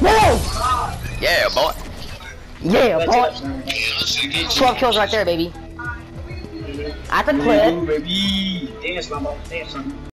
Whoa! Yeah, boy. Yeah, boy. 12 kills right there, baby. At the clip. baby. Dance, Lambo. Dance, son.